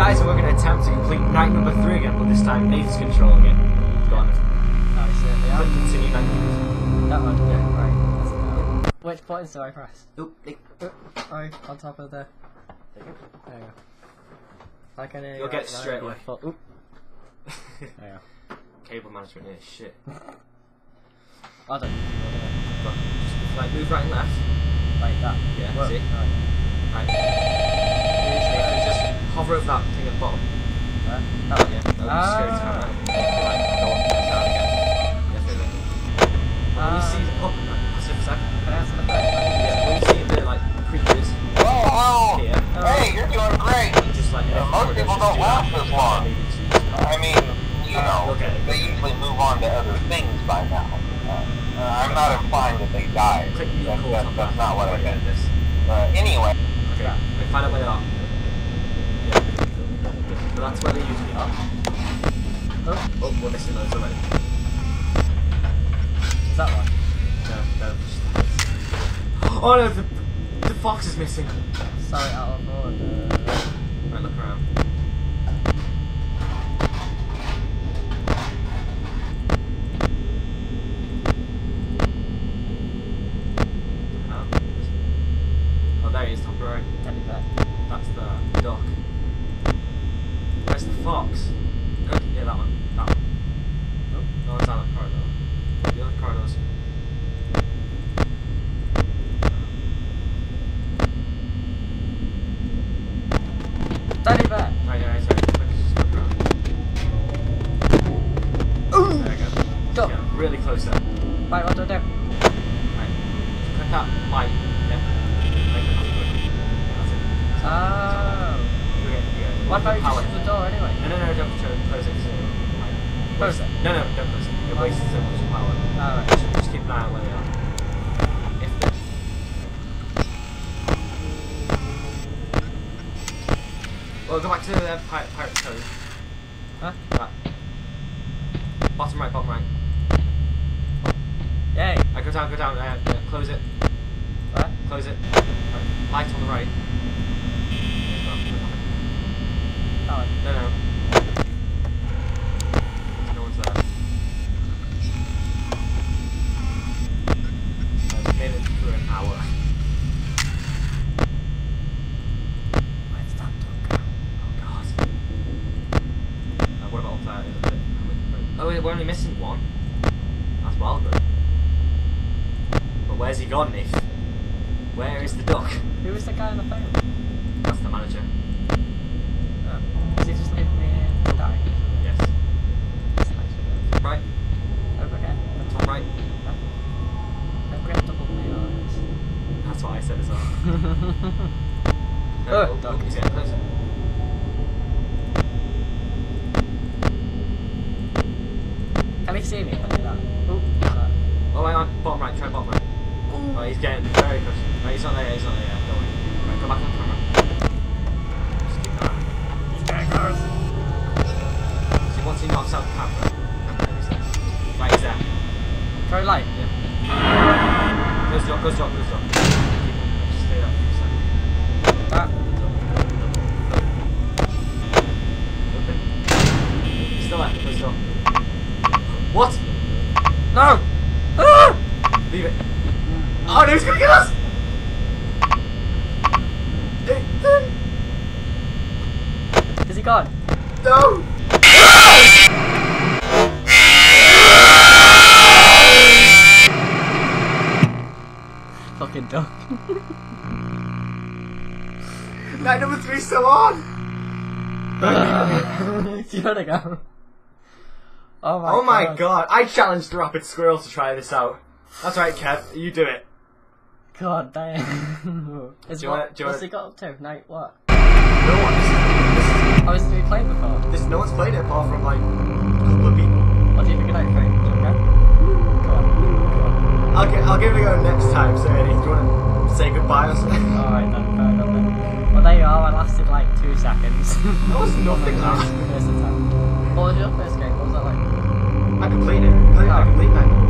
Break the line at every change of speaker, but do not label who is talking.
guys, and we're going to attempt to complete night number three again, but this time Nate's controlling it. Go on.
Oh, shit, yeah.
Click continue night number
That one, yeah, right. That's the Which buttons do I press?
two. Oop, Nate.
Oh, right, on top of the.
There you go.
Oh, there you go. Like I
You'll get straight away.
Oop.
go. Cable management is shit.
I don't.
Go on. Just like move right and left.
Like that.
Yeah,
Whoa,
see?
Right.
Right. Seriously, just that thing at the bottom.
There.
Yeah,
Oh.
that will
Ah.
just go to camera. Like, go on, go down again. Yes, there. When you
Ah.
see the pop, like, passive a second.
Can the phone?
Yeah, when you see the like creatures
Whoa, whoa!
here,
Hey, you're doing great.
just like
Yeah, most people don't last this long. I mean, you know,
Okay.
they usually move on to other things by now. Uh, uh, I'm not implying that they died.
Click the
That's,
call
that's, that's
that.
not what I
Right,
meant.
This.
Uh, anyway,
Okay, wait, find out where they are. So that's where they usually are.
Oh,
Oh, we're missing those already.
is that one?
No, no. Oh no, the, the fox is missing.
Sorry, out of order.
Right, look around. Oh, oh there he is, top right.
Teddy bear.
That's the duck. Fox? Oh, yeah, that one. That one.
Oh.
No down that corridor. The other corridors.
Teddy bear.
Right, yeah, sorry. Let's just look around. There we go.
Go.
Yeah, really close there.
Right, what do I do?
Right. Click that light. Yeah. Make it that's good. That's it.
Uh, Oh.
You get, you get
What about you
power.
just shut the door anyway?
No, no, no, don't close it.
Close it?
No, no, don't close it. It
Why?
wastes so much power.
Alright.
Just, just keep an eye on where they are. If they... Well, go back to the pirate, pirate cove.
Huh?
That. Bottom right, bottom right.
Yay.
I go down, go down. Uh, uh, close it.
What?
Close it. Right. Light on the right.
That.
No, no. No one's there. I've made it through an hour.
Where's that dog?
Oh god. Uh, what about there? Is it- Oh, wait, we're only missing one. That's well good. But where's he gone, Nif? Where is the duck?
Who was the guy on the phone?
That's the manager.
Oh. Is he just leaving me to die?
Yes.
That's nice.
Right.
Don't forget.
Top right.
Don't forget double mayonnaise.
That's what I said.
Oh,
oh,
duck.
oh, he's getting.
Can he see me if I do oh, that? Ooh, sorry.
Oh, hang on. Bottom right. Try bottom right. Oh, oh he's getting very close. Right, he's not there yet. He's not there yet. Don't worry. Right, go back on camera. Just keep an eye on him.
He's getting close.
See, once he knocks out the camera, camera he's there. Right, he's there.
Throw light.
Yeah. Close the door, close the door, close the door. Keep him. Just stay there for a second.
That.
Open. He's still there. Close the door. What?
No! Ah!
Leave it. No, he's gonna get us!
Is he gone?
No!
Fucking duck.
Night number three still on!
You wanna go? Oh my
oh my god, I challenged the Rapid Squirrel to try this out. That's right, Kev, you do it.
God damn. Is
Do you
what,
wanna- do you
what's
wanna-
he got up to? Night what?
No one. This,
How has he played before?
this, no one's played it apart from like a couple of people.
What do you think of night three? Do you wanna go? Come on.
I'll, I'll give it a go next time, so Eddie, do you want to say goodbye or something?
on. Alright then, fair enough then. Well there you are, I lasted like two seconds.
That was nothing, that.
attempt. What was your first game? What was that like?
I completed it. I, I completed night number one.
There